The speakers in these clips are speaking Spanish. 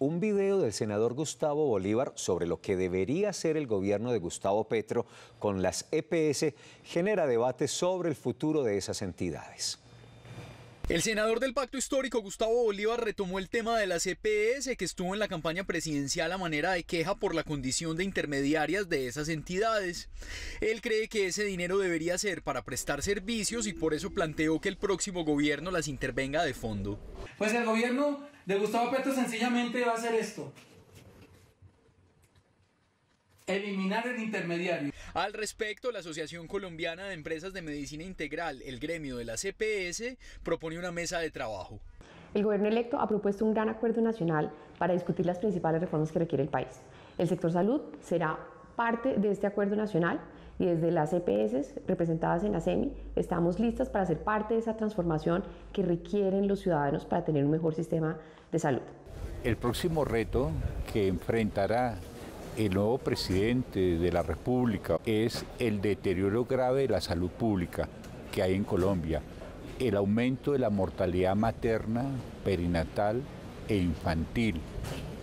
un video del senador Gustavo Bolívar sobre lo que debería ser el gobierno de Gustavo Petro con las EPS genera debate sobre el futuro de esas entidades. El senador del Pacto Histórico, Gustavo Bolívar, retomó el tema de las EPS que estuvo en la campaña presidencial a manera de queja por la condición de intermediarias de esas entidades. Él cree que ese dinero debería ser para prestar servicios y por eso planteó que el próximo gobierno las intervenga de fondo. Pues el gobierno de Gustavo Petro sencillamente va a hacer esto eliminar el intermediario. Al respecto, la Asociación Colombiana de Empresas de Medicina Integral, el gremio de la CPS, propone una mesa de trabajo. El gobierno electo ha propuesto un gran acuerdo nacional para discutir las principales reformas que requiere el país. El sector salud será parte de este acuerdo nacional y desde las EPS representadas en la SEMI estamos listas para ser parte de esa transformación que requieren los ciudadanos para tener un mejor sistema de salud. El próximo reto que enfrentará el nuevo presidente de la República es el deterioro grave de la salud pública que hay en Colombia, el aumento de la mortalidad materna, perinatal e infantil,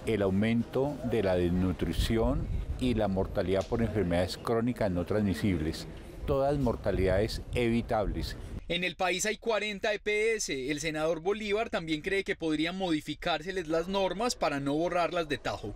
el aumento de la desnutrición y la mortalidad por enfermedades crónicas no transmisibles, todas mortalidades evitables. En el país hay 40 EPS. El senador Bolívar también cree que podrían modificárseles las normas para no borrarlas de tajo.